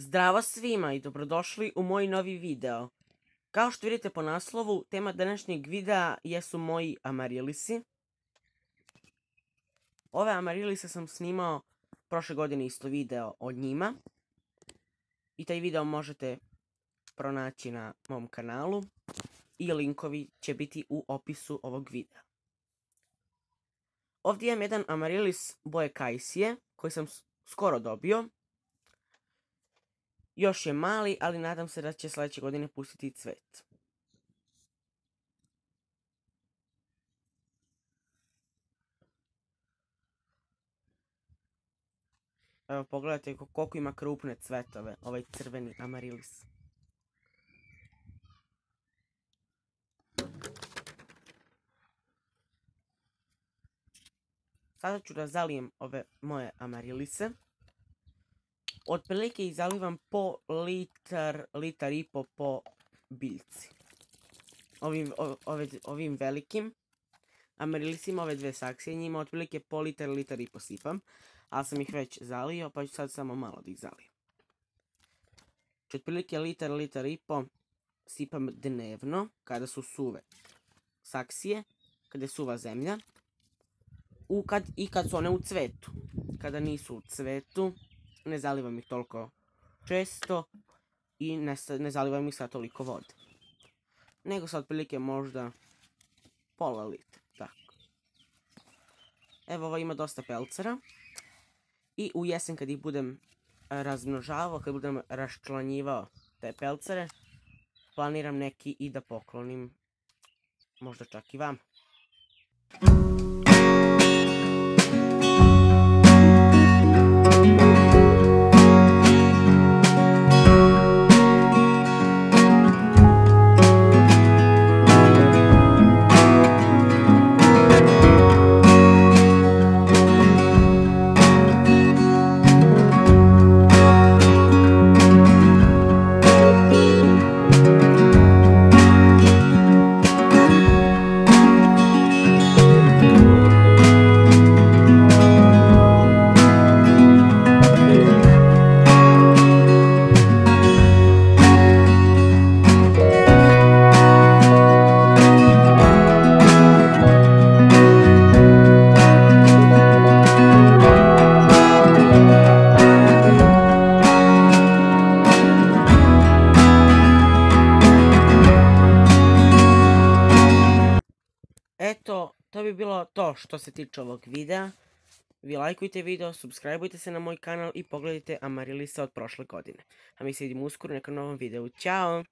Zdravo svima i dobrodošli u moj novi video. Kao što vidite po naslovu, tema današnjeg videa jesu moji amarilisi. Ove amarilise sam snimao prošle godine isto video o njima. I taj video možete pronaći na mom kanalu. I linkovi će biti u opisu ovog videa. Ovdje imam jedan amarilis boje kajsije koji sam skoro dobio. Još je mali, ali nadam se da će sljedeće godine pustiti cvet. Evo pogledajte koliko ima krupne cvetove, ovaj crveni amarilis. Sada ću da zalijem ove moje amarilise. Otprilike ih zalivam po litar, litar i po po biljci. Ovim, ovim velikim amarilisima, ove dve saksije, njima otprilike po litar, litar i posipam. Ali sam ih već zalio, pa ću sad samo malo da ih zalijem. Znači, otprilike litar, litar i po sipam dnevno, kada su suve saksije, kada je suva zemlja u kad, i kad su one u cvetu. Kada nisu u cvetu, ne zalivam ih toliko često i ne, ne zalivam ih sa toliko vode. Nego sad otprilike možda pola litra, tako. Evo ovo ima dosta pelcera. I u jesen kad ih budem razmnožavao, kad budem raščlanjivao te pelcere, planiram neki i da poklonim, možda čak i vam. To bi bilo to što se tiče ovog videa. Vi lajkujte video, subscribeujte se na moj kanal i pogledajte Amarilisa od prošle godine. A mi se vidimo uskoro u nekom novom videu. Ćao!